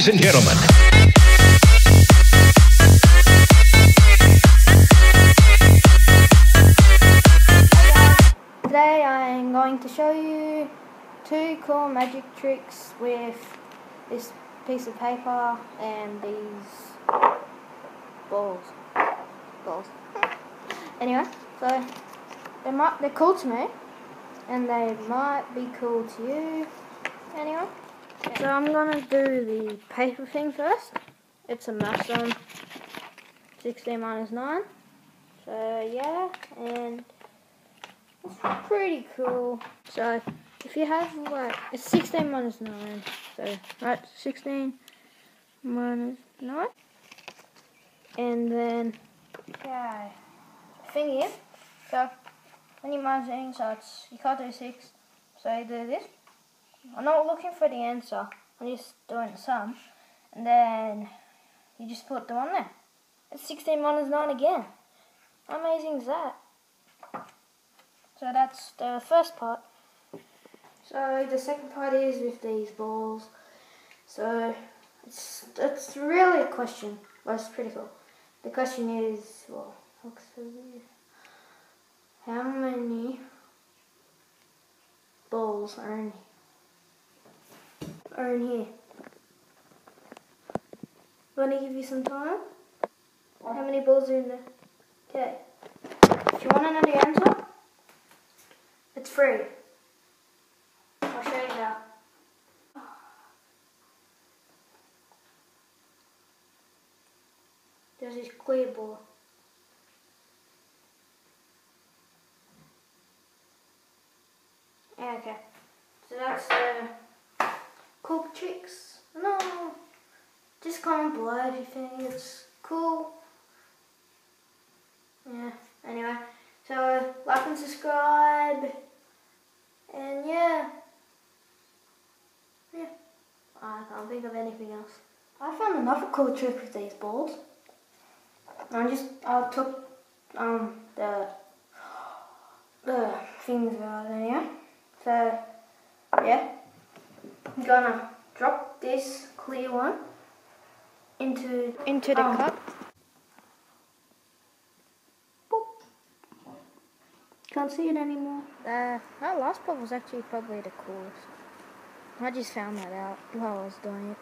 ladies and gentlemen. Today I am going to show you two cool magic tricks with this piece of paper and these balls. Balls. anyway, so they might they're cool to me and they might be cool to you. Anyway. So I'm gonna do the paper thing first. It's a math sum. 16 minus 9. So yeah, and it's pretty cool. So if you have like it's 16 minus 9. So right 16 minus 9. And then okay. Thing here. So when you minus minusing, so it's you can't do six. So you do this. I'm not looking for the answer. I'm just doing some. And then you just put the one there. It's 16 minus 9 again. How amazing is that? So that's the first part. So the second part is with these balls. So it's it's really a question, but it's pretty cool. The question is, well, how many balls are in are in here? Want to give you some time? How many balls are in there? Okay. If you want to know the answer, it's free. I'll show you how. There's this clear ball. Yeah, okay. So that's the uh, cool tricks. No, just comment below if you think it's cool. Yeah, anyway. So, like and subscribe. And yeah. Yeah. I can't think of anything else. I found another cool trick with these balls. I just, I took um, the, the things out there. So, yeah. I'm gonna drop this clear one into into the um, cup. Can't see it anymore. Uh, that last part was actually probably the coolest. I just found that out while I was doing it.